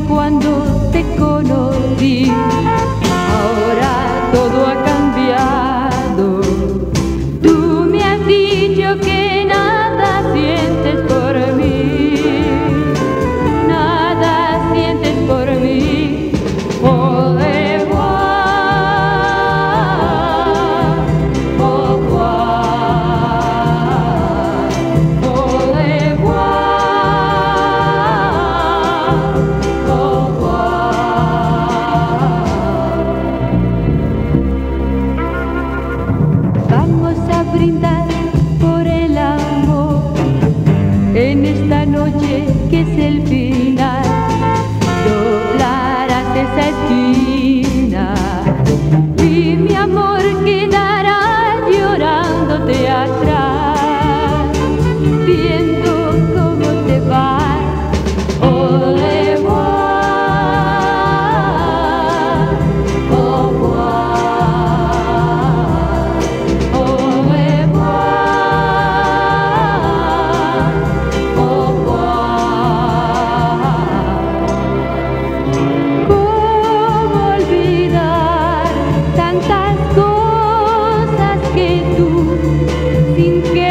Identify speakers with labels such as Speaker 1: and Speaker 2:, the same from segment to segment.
Speaker 1: cuando te conocí. que es el fin. sin que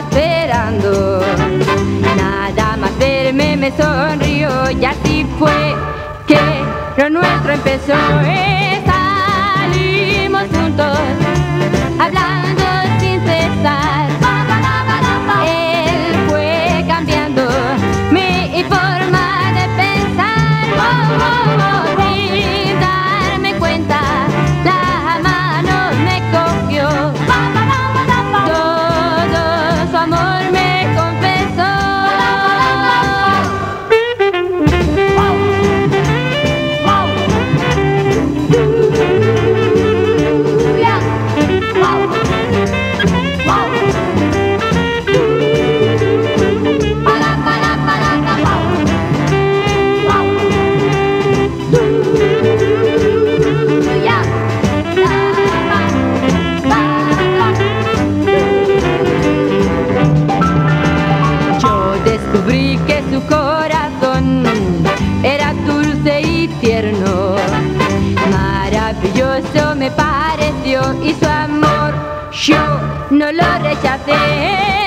Speaker 1: esperando. Nada más verme me sonrió y así fue que lo nuestro empezó. me pareció y su amor yo no lo rechacé.